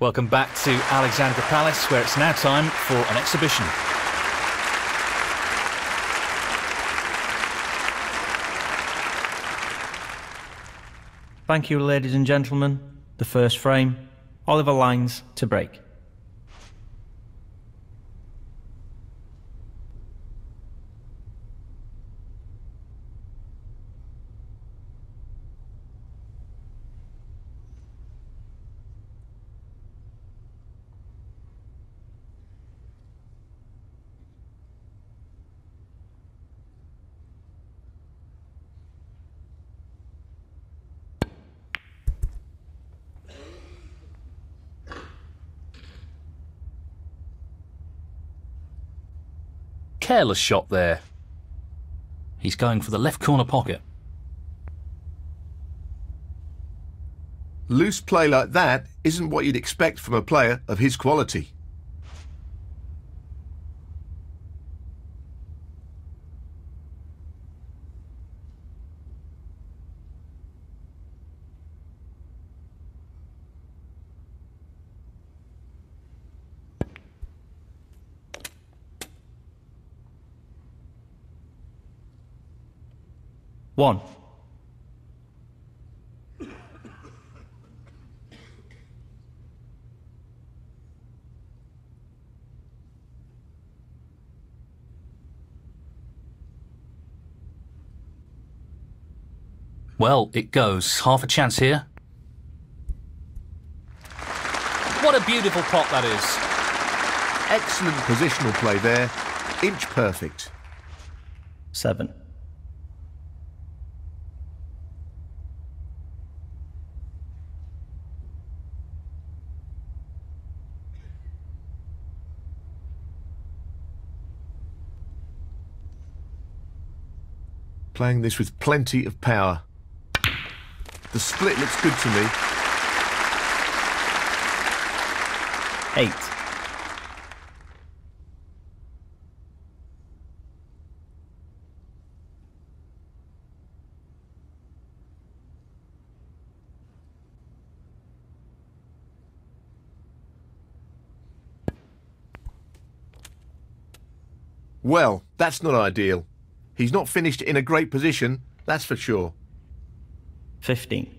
Welcome back to Alexandra Palace, where it's now time for an exhibition. Thank you, ladies and gentlemen. The first frame, Oliver Lines to break. Careless shot there. He's going for the left corner pocket. Loose play like that isn't what you'd expect from a player of his quality. One. Well, it goes. Half a chance here. What a beautiful pot that is. Excellent positional play there. Inch perfect. Seven. Playing this with plenty of power. The split looks good to me. Eight. Well, that's not ideal. He's not finished in a great position, that's for sure. 15.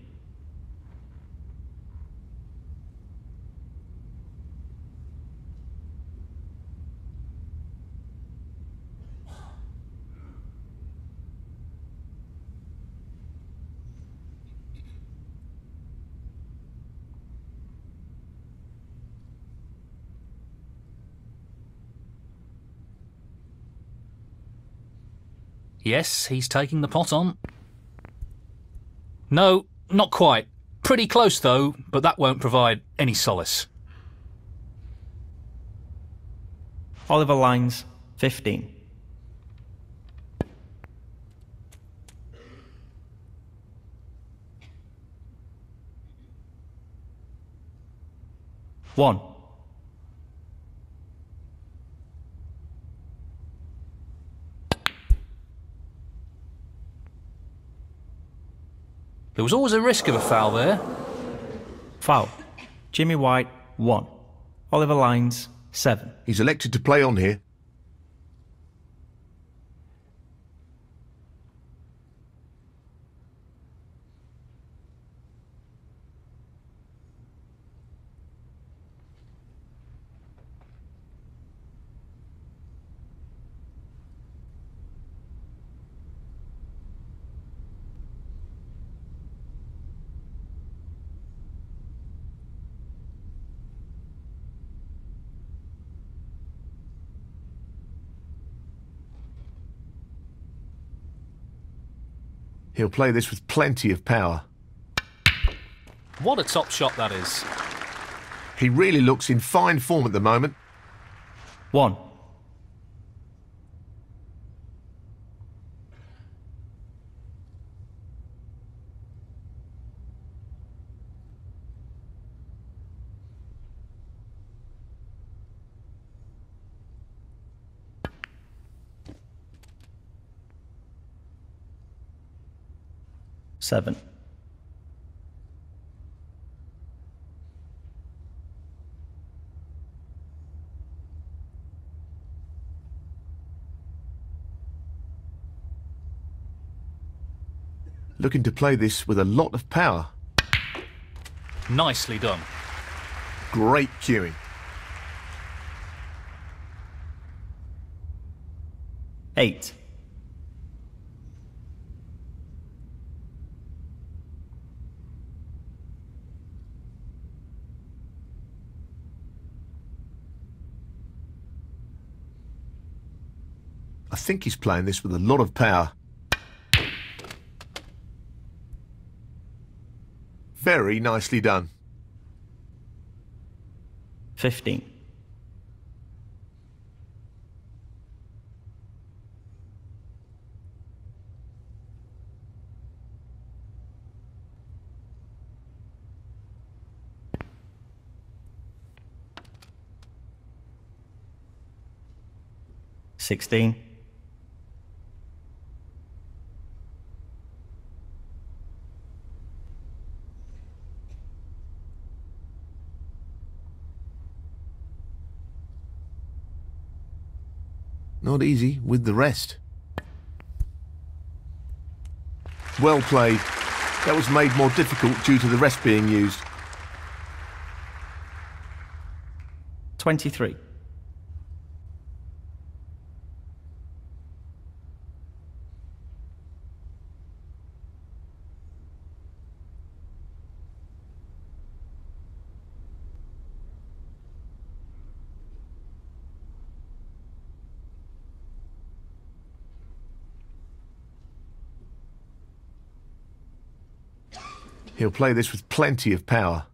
Yes, he's taking the pot on. No, not quite. Pretty close though, but that won't provide any solace. Oliver Lines, 15. One. There was always a risk of a foul there. Foul. Jimmy White, 1. Oliver Lines, 7. He's elected to play on here. He'll play this with plenty of power. What a top shot that is. He really looks in fine form at the moment. One. 7. Looking to play this with a lot of power. Nicely done. Great cueing. 8. Think he's playing this with a lot of power. Very nicely done. 15. Sixteen. Not easy with the rest. Well played. That was made more difficult due to the rest being used. Twenty-three. He'll play this with plenty of power.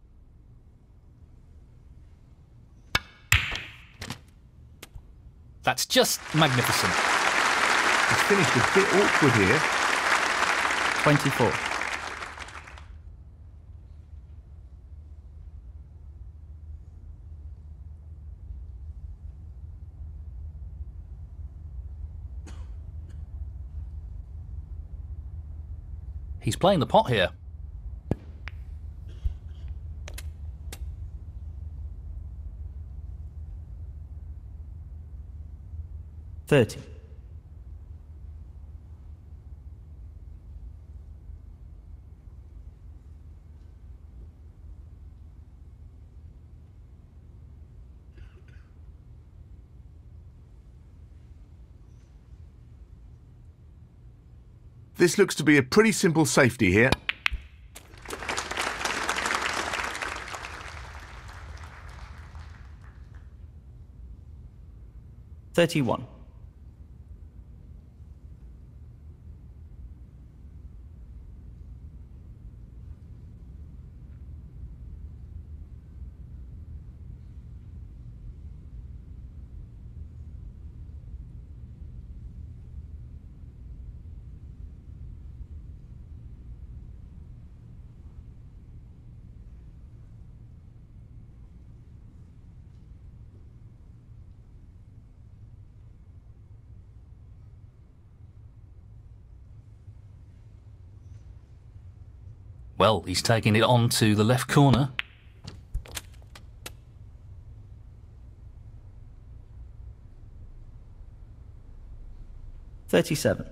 That's just magnificent. He's finished a bit awkward here. Twenty-four. He's playing the pot here. Thirty. This looks to be a pretty simple safety here. Thirty-one. Well, he's taking it on to the left corner. Thirty-seven.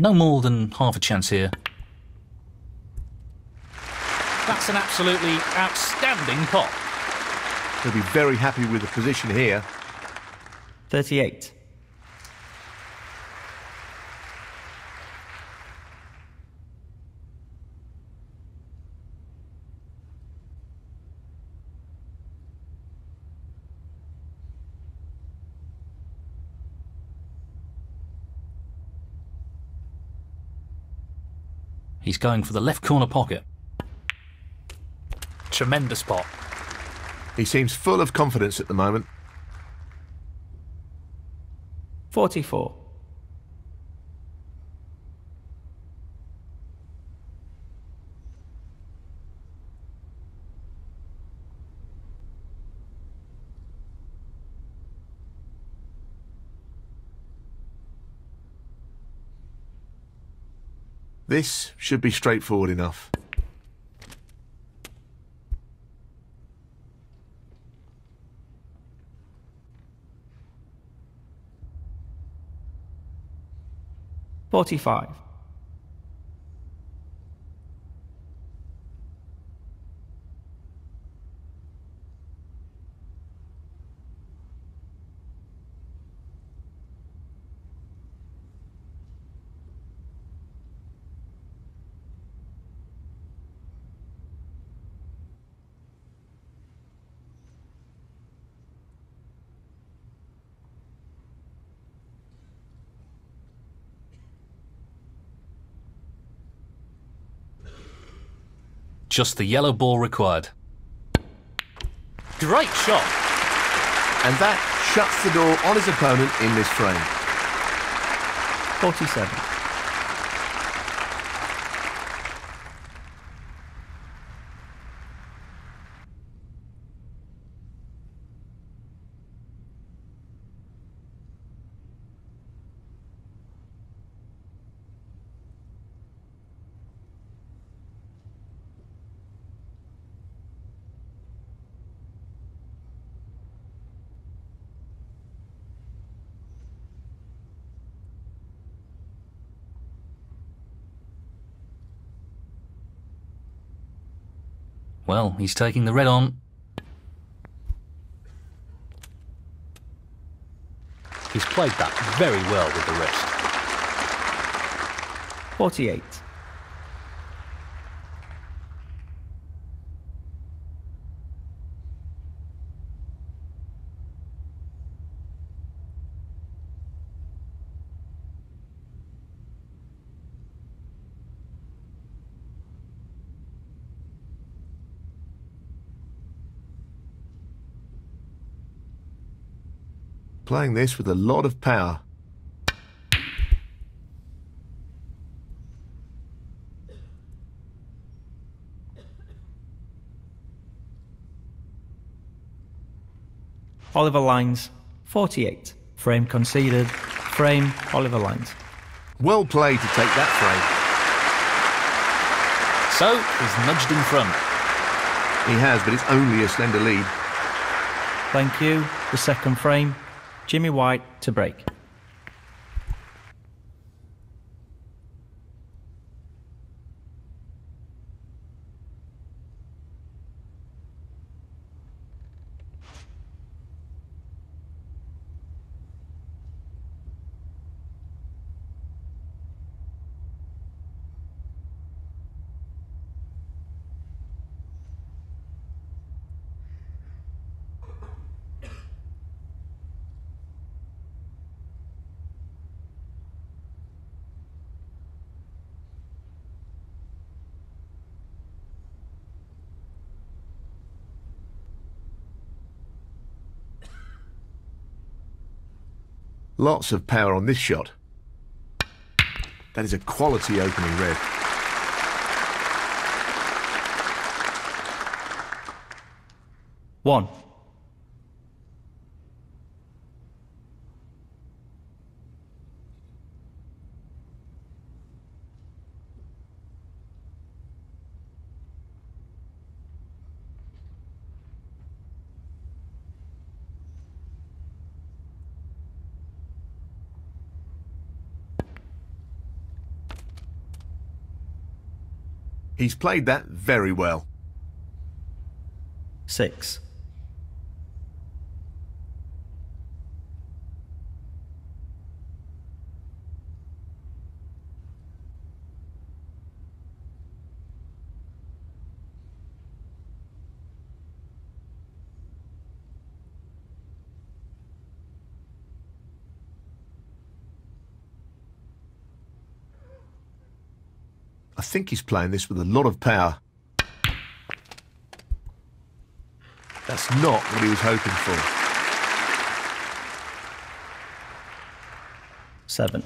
No more than half a chance here. That's an absolutely outstanding pot. He'll be very happy with the position here. Thirty-eight. He's going for the left corner pocket. Tremendous spot. He seems full of confidence at the moment. 44. This should be straightforward enough. Forty-five. Just the yellow ball required. Great shot. And that shuts the door on his opponent in this frame. 47. Well, he's taking the red on. He's played that very well with the rest. 48. Playing this with a lot of power. Oliver Lines, 48. Frame conceded. Frame, Oliver Lines. Well played to take that frame. So, he's nudged in front. He has, but it's only a slender lead. Thank you. The second frame, Jimmy White to break. Lots of power on this shot. That is a quality opening red. One. He's played that very well. Six. I think he's playing this with a lot of power. That's not what he was hoping for. 7.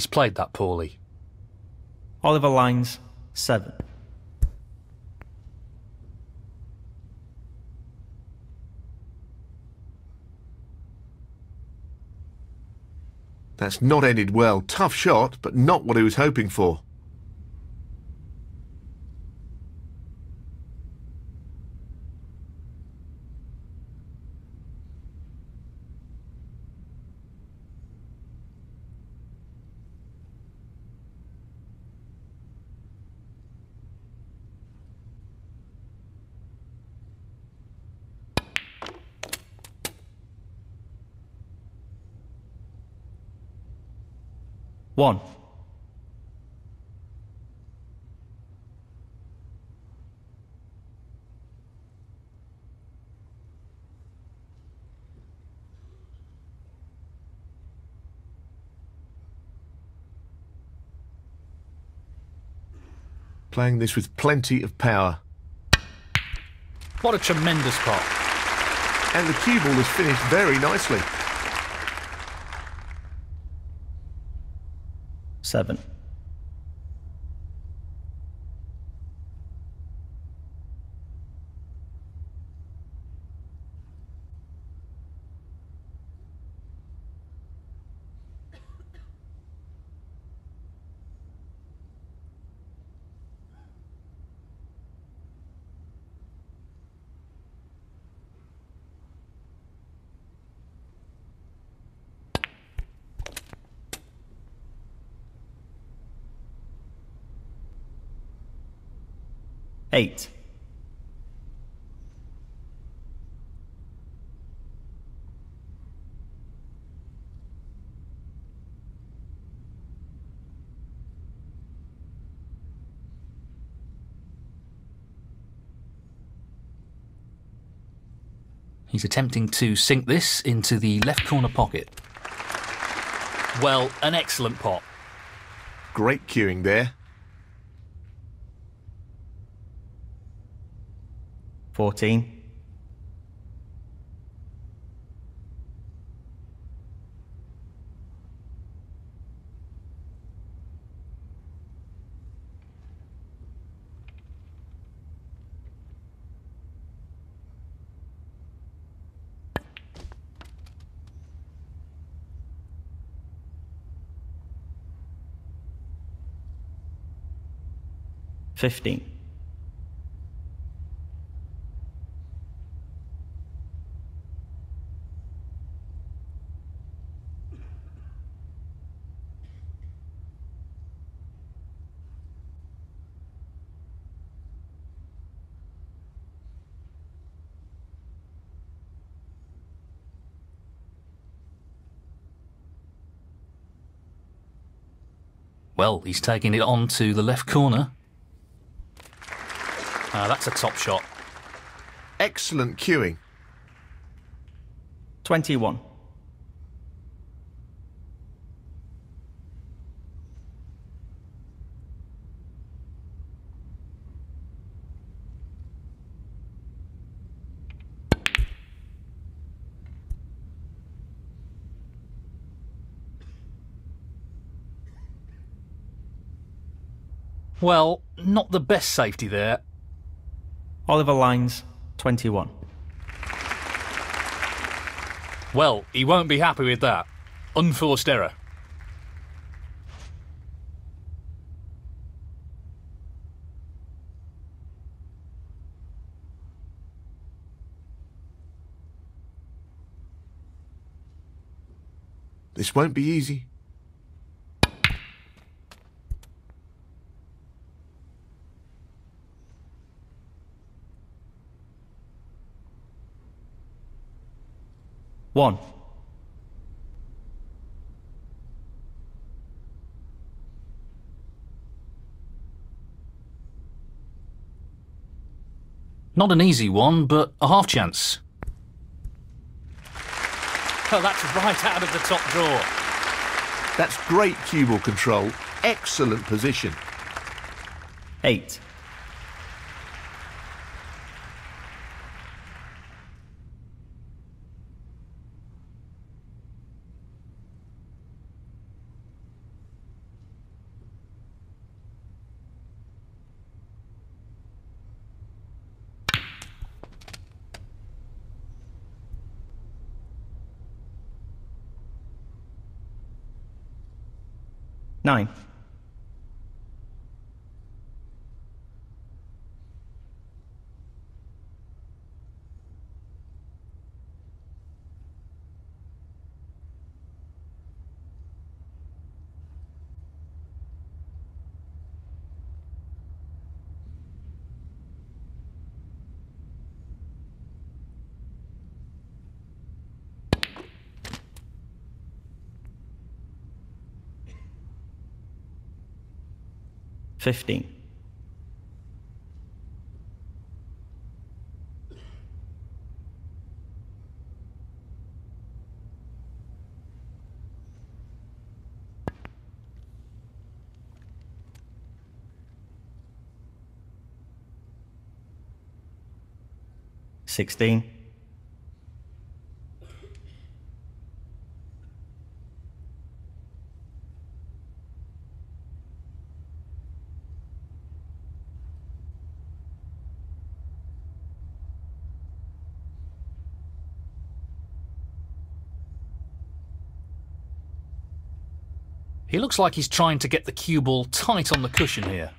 He's played that poorly. Oliver Lines, 7. That's not ended well. Tough shot, but not what he was hoping for. One. Playing this with plenty of power. What a tremendous pot. And the cue ball has finished very nicely. Seven. Eight. He's attempting to sink this into the left corner pocket. Well, an excellent pot. Great cueing there. 14. Fifteen. Well, he's taking it on to the left corner. Ah, that's a top shot. Excellent cueing. 21. Well, not the best safety there. Oliver Lines, 21. Well, he won't be happy with that. Unforced error. This won't be easy. 1. Not an easy one, but a half chance. Oh, that's right out of the top drawer. That's great cue ball control. Excellent position. 8. Nine. Fifteen. Sixteen. He looks like he's trying to get the cue ball tight on the cushion here.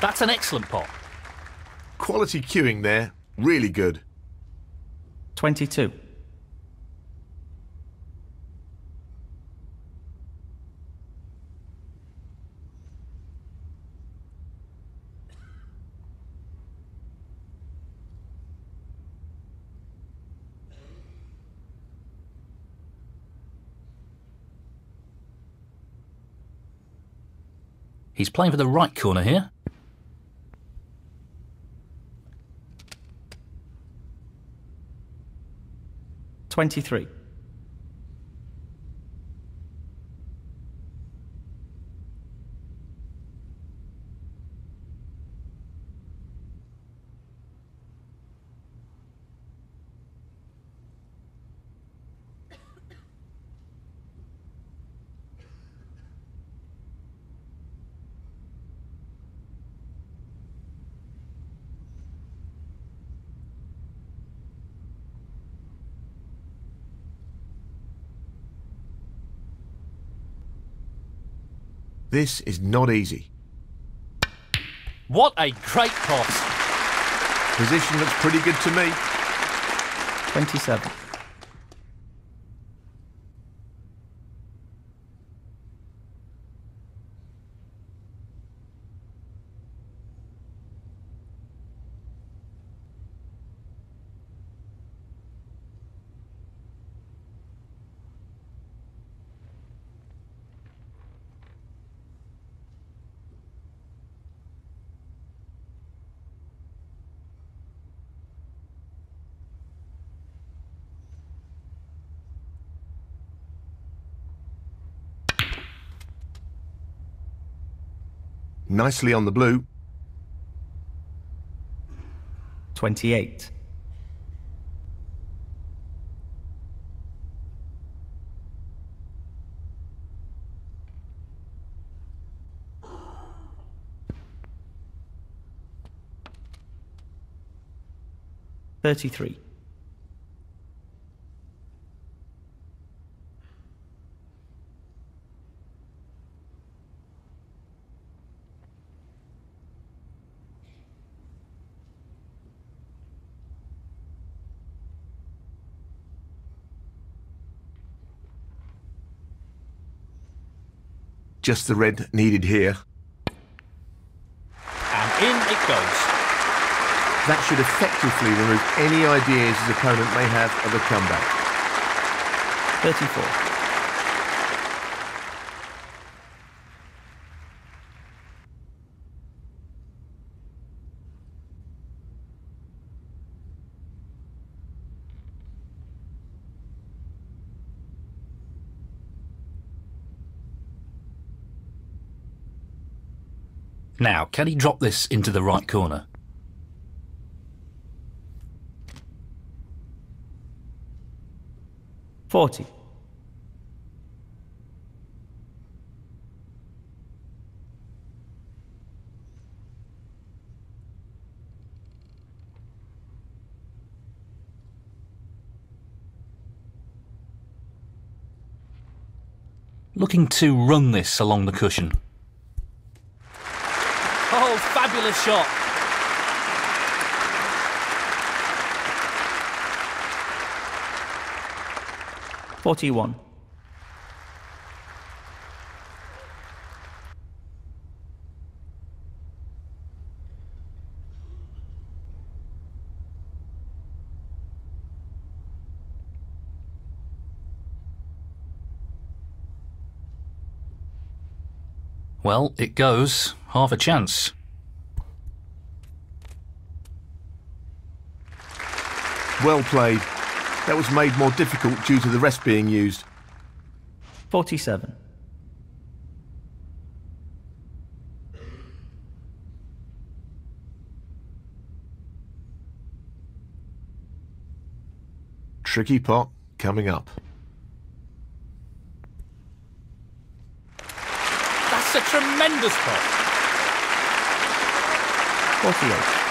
That's an excellent pot. Quality cueing there. Really good. Twenty-two. He's playing for the right corner here. Twenty-three. This is not easy. What a great pot! Position looks pretty good to me. Twenty-seven. Nicely on the blue. Twenty-eight. Thirty-three. Just the red needed here. And in it goes. That should effectively remove any ideas his opponent may have of a comeback. 34. Now, can he drop this into the right corner? Forty. Looking to run this along the cushion. Oh, fabulous shot! Forty-one. Well, it goes. Half a chance. Well played. That was made more difficult due to the rest being used. Forty-seven. Tricky pot coming up. That's a tremendous pot. Forty-eight.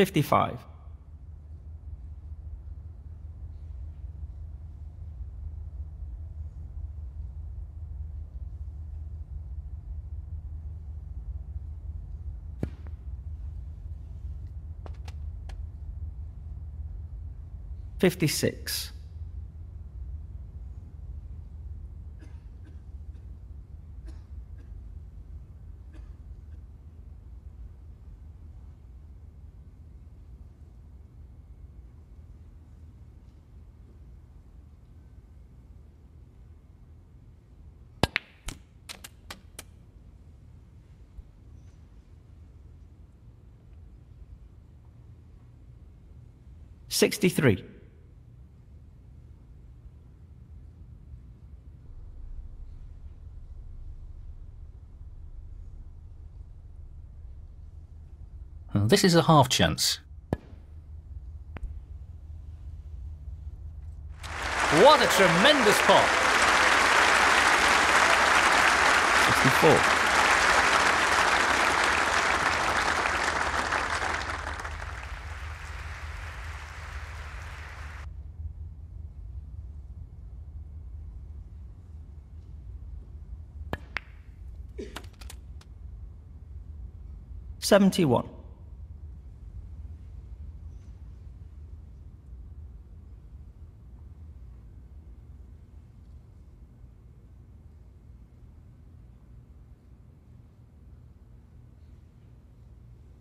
Fifty-five. Fifty-six. Sixty-three. Uh, This is a half chance. What a tremendous pot! Sixty-four. Seventy-one.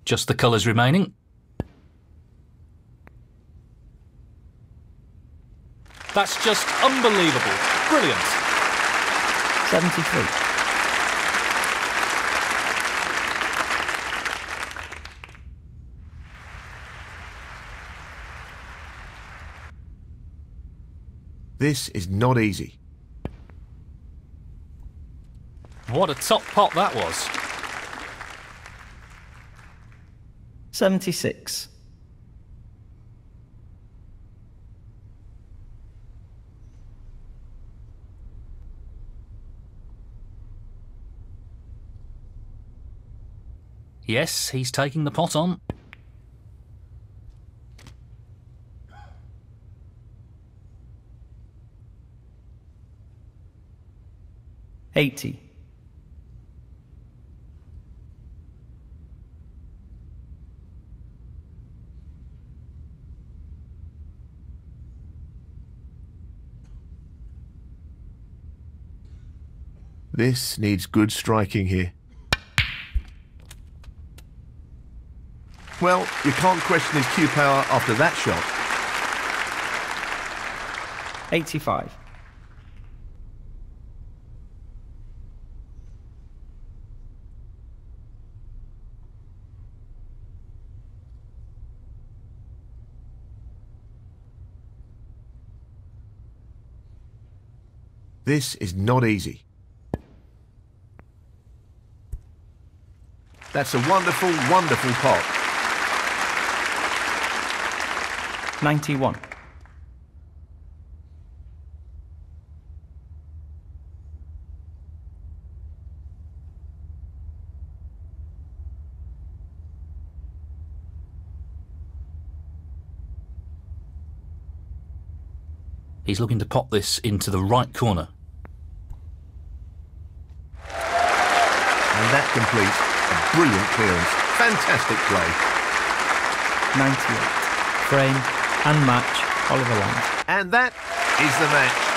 Just the colours remaining. That's just unbelievable. Brilliant. Seventy-three. This is not easy. What a top pot that was. Seventy-six. Yes, he's taking the pot on. 80. This needs good striking here. Well, you can't question his cue power after that shot. 85. This is not easy. That's a wonderful, wonderful pot. 91. He's looking to pop this into the right corner. Completes a brilliant clearance. Fantastic play. 98. Frame and match Oliver Lines. And that is the match.